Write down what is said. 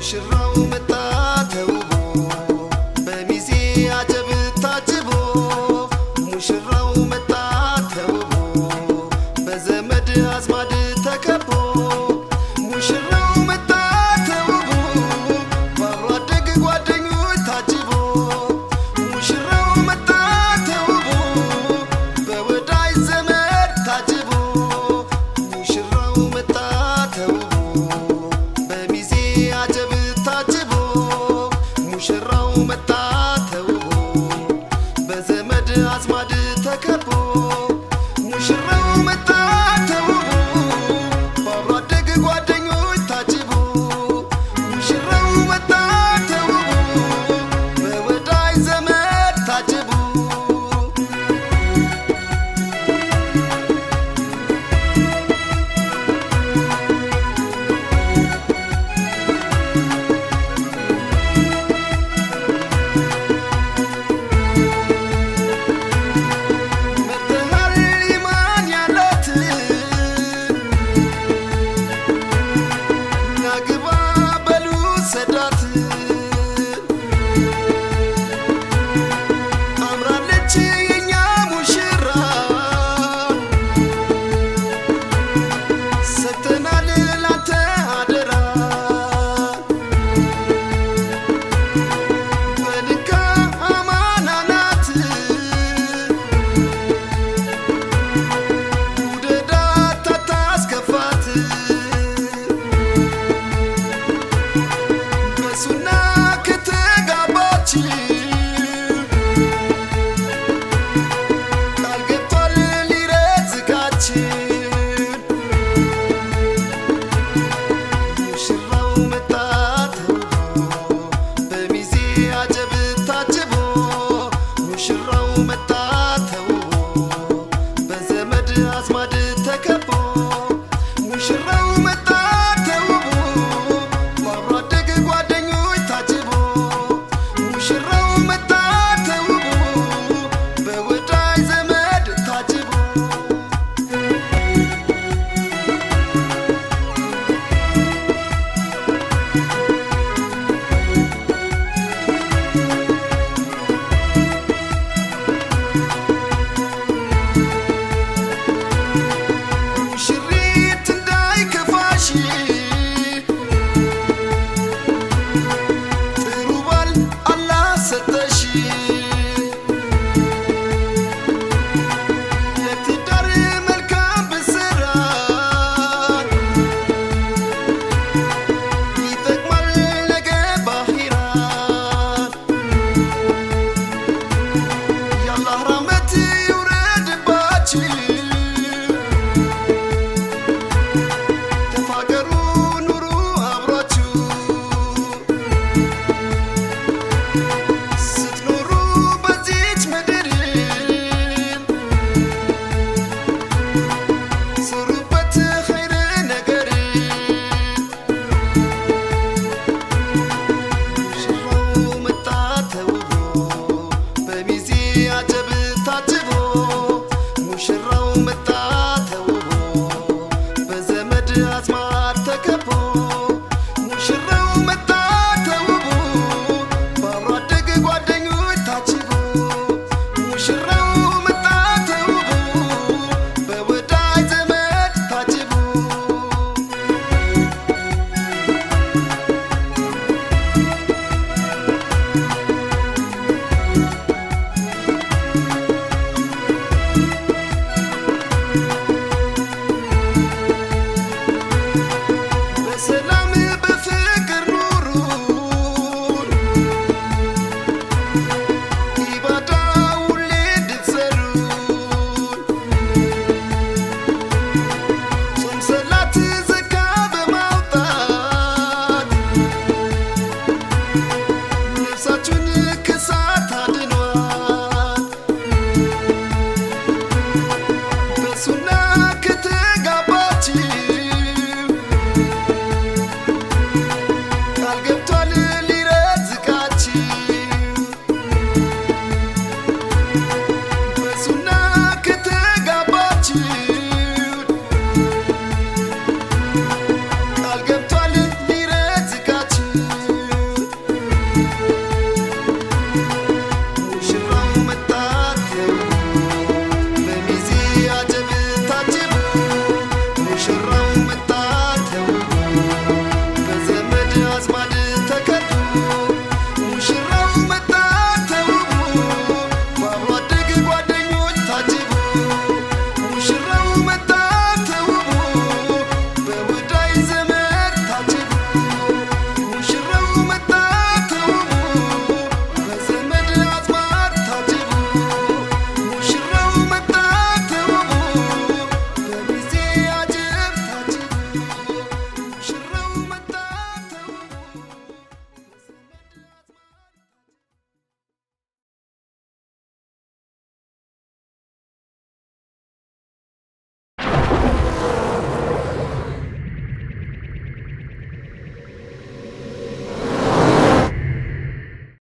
شراو متاتو